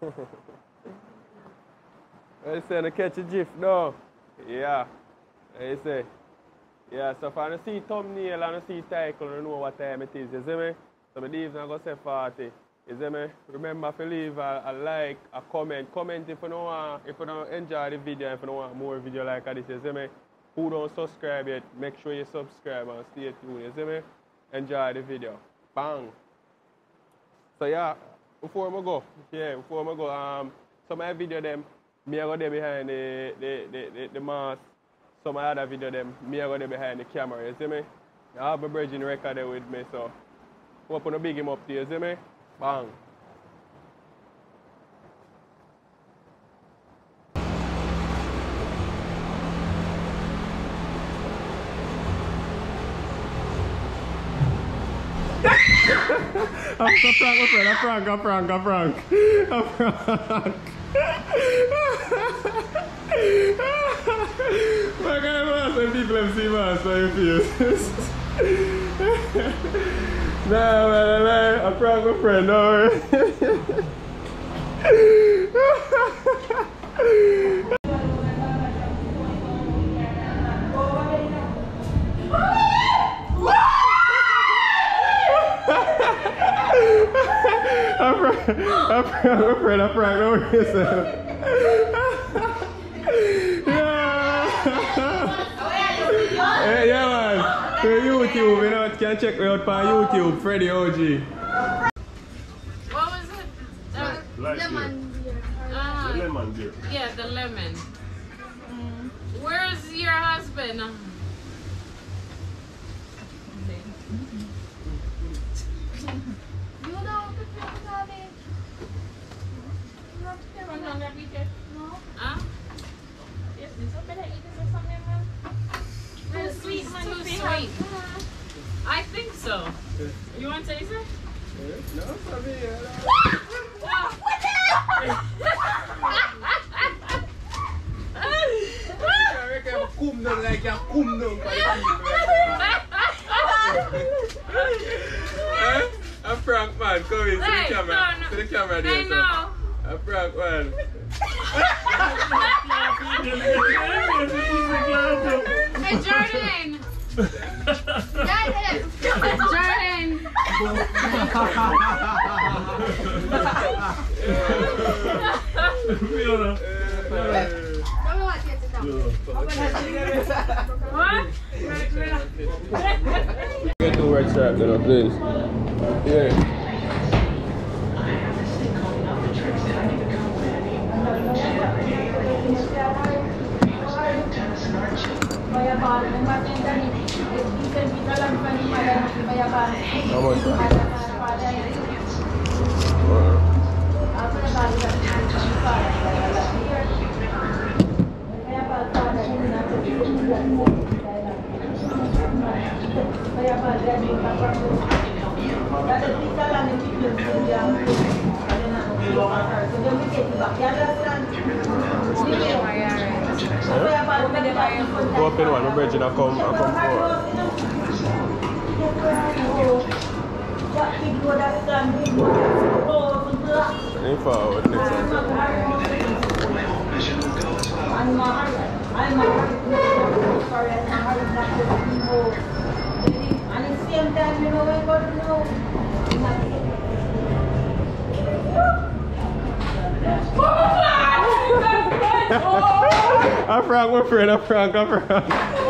I say to catch a GIF no. Yeah. I say. Yeah, so if I see thumbnail and I see title, I know what time it is, you see me? So my leaves not gonna say 40. You see me? Remember to leave a, a, like, a comment. Comment if you don't want, if you don't enjoy the video, if you don't want more video like this, you see me? Who don't subscribe yet, make sure you subscribe and stay tuned, you see me? Enjoy the video. Bang! So yeah, before I go, yeah, before I go, um, some my video them, me I go there behind the the, the, the, the mask. Some other video them, me I go there behind the camera, you see me? I have a Virgin record there with me, so hope you big him up there, you see me? Bang. I'm a prank, my friend. A prank, a prank, a prank. A prank. My guy, man, some people have seen man, so you feel. Nah, man, man, a prank, my friend, no worry. A prank, a prank, my friend, a prank, no worry yourself. Yeah. Hey, yeah, man. To YouTube, you know, you can check me out on YouTube, Freddy OG. What was it? Uh, Like Lemon beer. uh, the lemon beer. yeah, the lemon. Where's your husband? You know the film I think so. You want to taste it? No, for me, I reckon I'm cum down like you're cum down by? A prank man, come in to the camera. To the camera there, know. A prank man. Hey, Jordan. Yeah. Jordan. Down. What? Get the red shirt, you please. Yeah. অবশ্যই come, I come forward. Ain't forward next time. I prank my friend, I prank, I prank.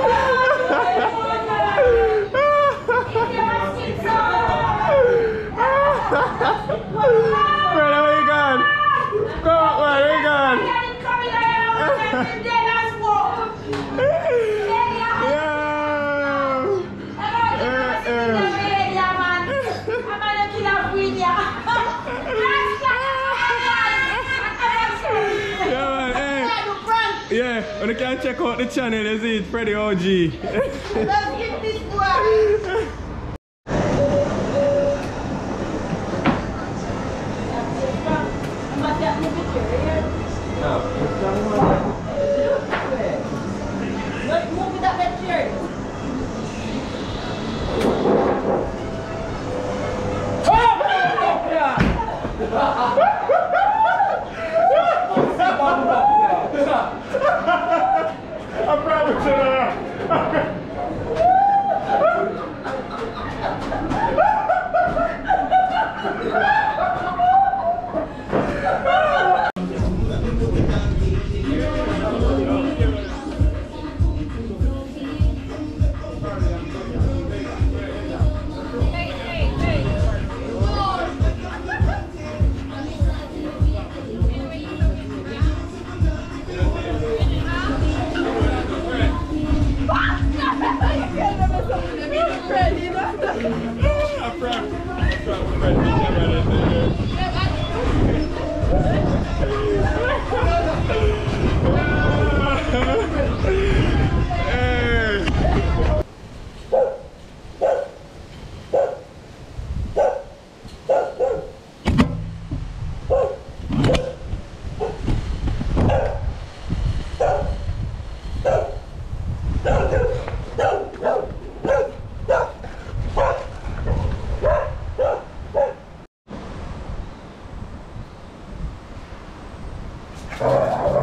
When you can check out the channel, you see it, Freddy OG. Let's get this boy. No.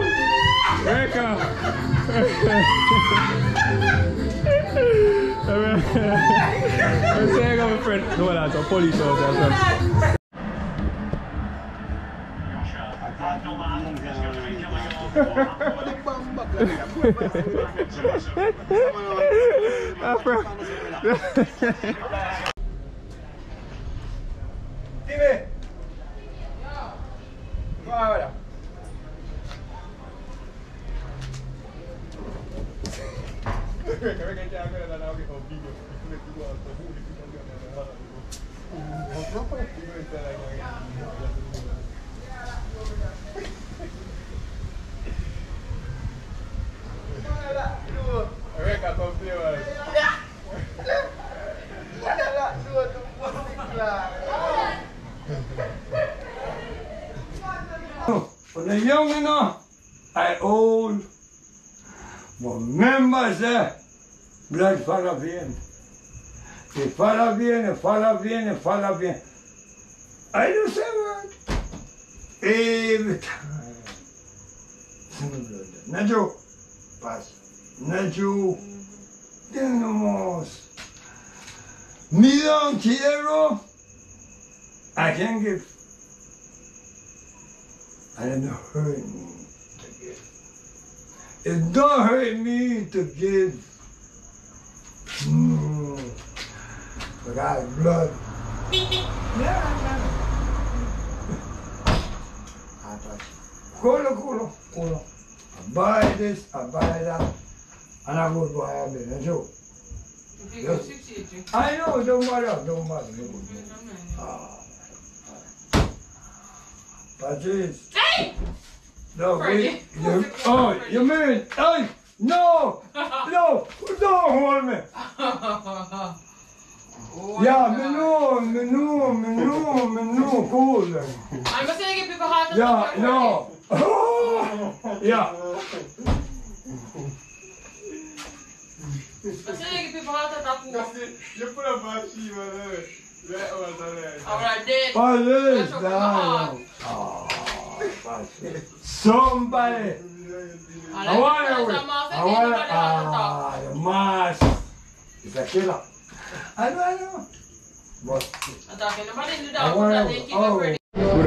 yo, wake up. I'm saying I'm a friend. No, that's a police officer. Dime. the young enough and old will remember the blood para bien. Y para bien, y para bien, y bien. I do say word. Every time. Nacho, paz. Nacho, tenemos. Mi don quiero, I can give. And it hurt me to give. It don't hurt me to give. Mm. But I blood. Culo, culo, culo. I buy this, I buy that, and I go to have it. And so, I know, don't bother, don't bother. Don't bother. Patrice. Hey! No, Freddy. wait. You, oh, you mean, hey, no, no, don't hold me. Ja, men nu, men nu, men nu, men cool. I'm gonna say give people hard Ja, ja. Ja. I'm saying give people hard attack. You put a bad sheet Patrice, That's your down. Oh. Somebody. I want to, I want to, ah, the mask. It's a killer. I know, I know. But Attacking nobody in the I dog. want that to, they keep oh. it ready. Good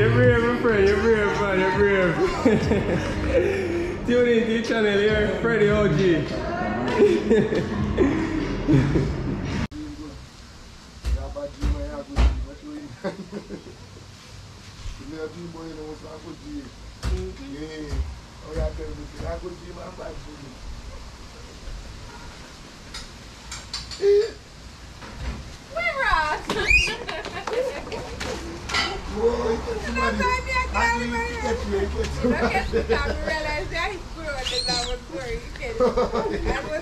You're brave, my friend. You're brave, man. You're brave. Tune in to the channel here, Freddy OG. Where She, she,